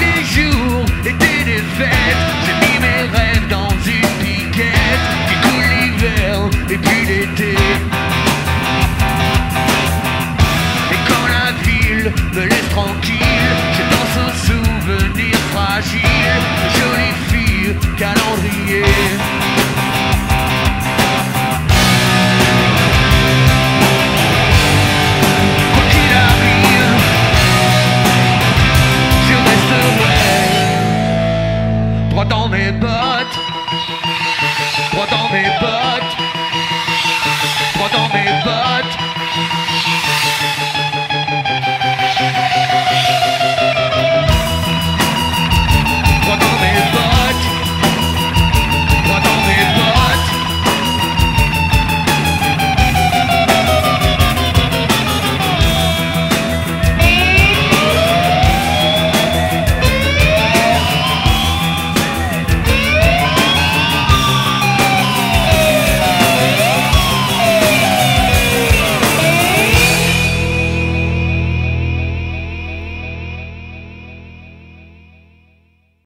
Des jours et des fêtes, j'ai mis mes rêves dans une piquette, qui coule l'hiver et puis l'été. Et quand la ville me laisse tranquille, j'ai dans un souvenir fragile, jolie fille, calendrier.